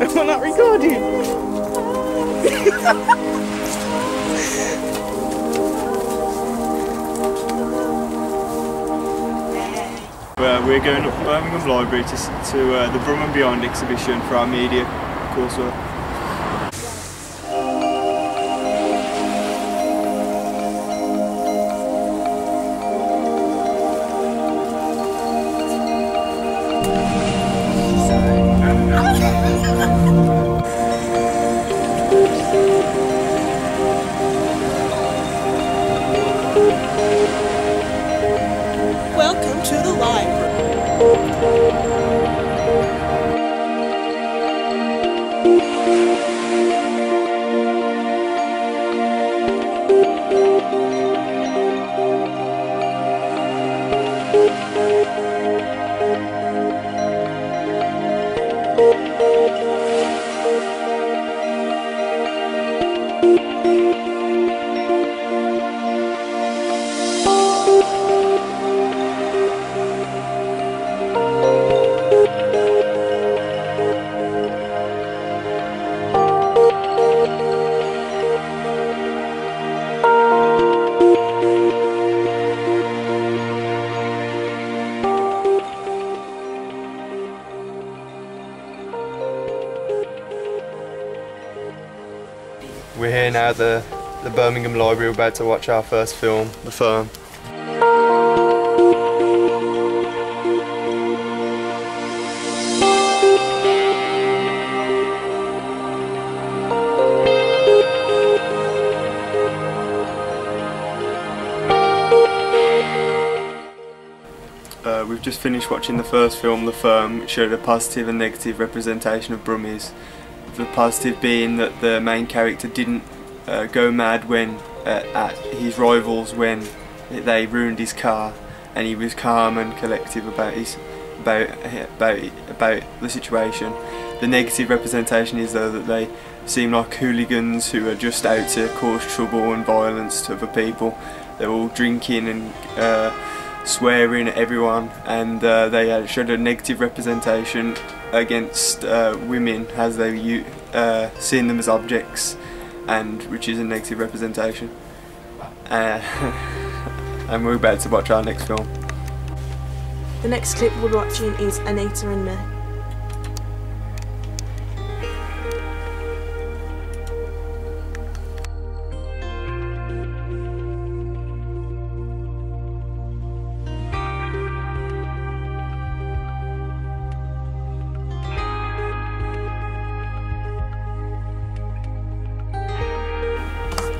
Am I not recording? Uh, we're going up to Birmingham Library to, to uh, the Brum and Beyond exhibition for our media coursework. Now at the, the Birmingham Library, we're about to watch our first film, The Firm. Uh, we've just finished watching the first film, The Firm, which showed a positive and negative representation of Brummies. The positive being that the main character didn't uh, go mad when uh, at his rivals when they ruined his car, and he was calm and collective about his about about about the situation. The negative representation is though that they seem like hooligans who are just out to cause trouble and violence to other people. They're all drinking and uh, swearing at everyone, and uh, they showed a negative representation against uh, women as they uh, seeing them as objects, and which is a negative representation. Uh, and we're about to watch our next film. The next clip we're watching is Anita and me.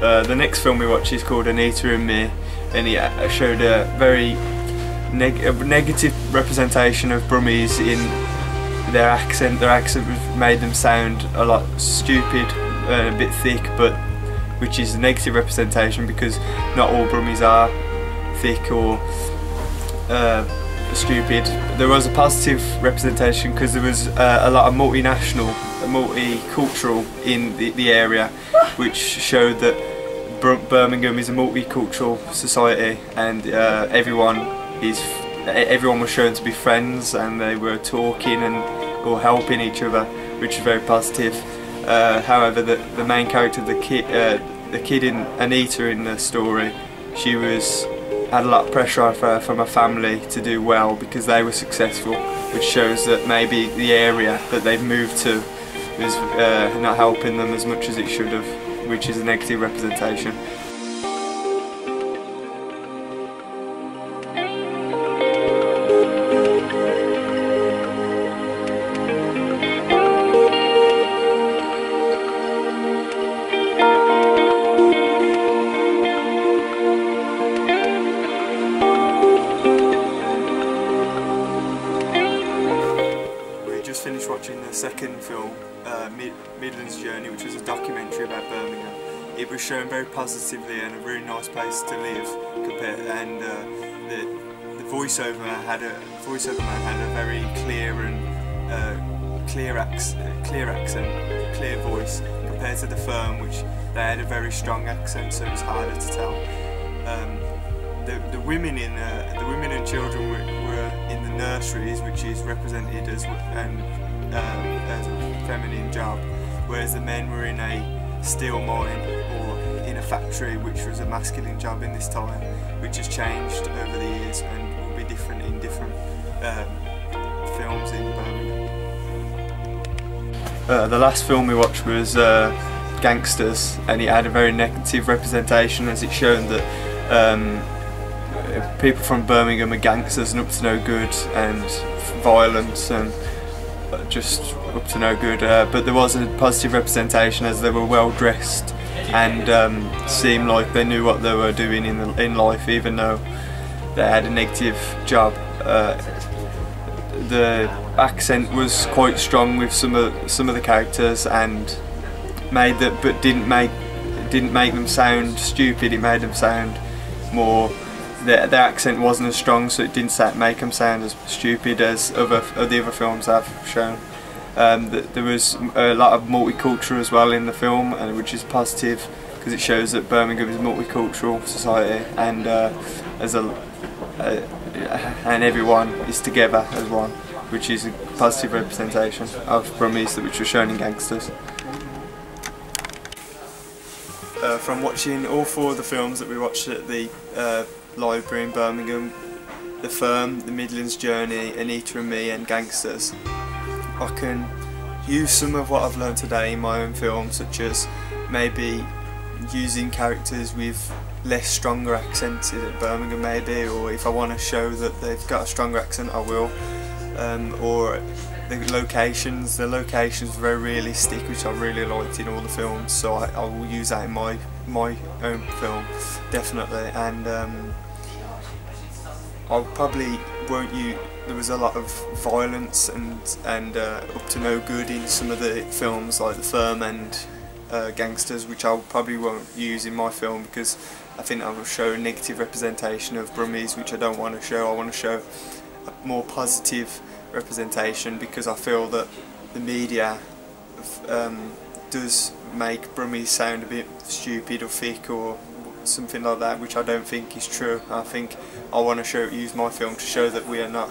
Uh, the next film we watch is called Anita and Me, and it uh, showed a very neg- a negative representation of Brummies in their accent. Their accent made them sound a lot stupid and a bit thick, but which is a negative representation because not all Brummies are thick or uh, stupid. There was a positive representation because there was uh, a lot of multinational, multicultural in the, the area, which showed that Bir- Birmingham is a multicultural society and uh, everyone is everyone was shown to be friends and they were talking and or helping each other, which is very positive. Uh, however, the, the main character, the kid, uh, the kid in Anita in the story, she was had a lot of pressure from her family to do well because they were successful, which shows that maybe the area that they've moved to is uh, not helping them as much as it should have, which is a negative representation. Watching the second film, uh, Mid- Midlands Journey, which was a documentary about Birmingham. It was shown very positively and a really nice place to live. Compared, and uh, the the voiceover had a voiceover man had a very clear and uh, clear ac- uh, clear accent, clear voice compared to the firm, which they had a very strong accent, so it was harder to tell. Um, the, the women in uh, the women and children were, were in the nurseries, which is represented as and um, a feminine job, whereas the men were in a steel mine or in a factory, which was a masculine job in this time, which has changed over the years and will be different in different um, films in Birmingham. Uh, the last film we watched was uh, Gangsters, and it had a very negative representation as it showed that um, people from Birmingham are gangsters and up to no good and violence and just up to no good. Uh, but there was a positive representation as they were well dressed and um, seemed like they knew what they were doing in the, in life, even though they had a negative job. Uh, the accent was quite strong with some of some of the characters and made that, but didn't make didn't make them sound stupid. It made them sound more. Their, their accent wasn't as strong, so it didn't make them sound as stupid as other the other films I've shown. Um, there was a lot of multicultural as well in the film, and which is positive because it shows that Birmingham is a multicultural society, and uh, as a uh, and everyone is together as one, which is a positive representation of Brummies which was shown in Gangsters. Uh, from watching all four of the films that we watched at the uh, library in Birmingham, The Firm, The Midlands Journey, Anita and Me and Gangsters, I can use some of what I've learned today in my own film, such as maybe using characters with less stronger accents in Birmingham maybe, or if I want to show that they've got a stronger accent I will, um, or the locations, the locations were very realistic which I really liked in all the films so I, I will use that in my my own film definitely. And um, I probably won't use there was a lot of violence and and uh, up to no good in some of the films like The Firm and uh, Gangsters which I probably won't use in my film because I think I will show a negative representation of Brummies which I don't want to show. I want to show a more positive representation because I feel that the media um, does make Brummies sound a bit stupid or thick or something like that which I don't think is true. I think I want to show use my film to show that we are not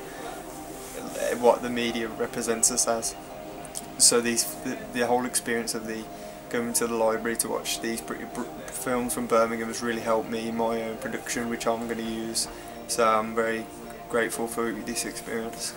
what the media represents us as. So these the, the whole experience of the going to the library to watch these pretty films from Birmingham has really helped me in my own production which I'm going to use so I'm very grateful for this experience.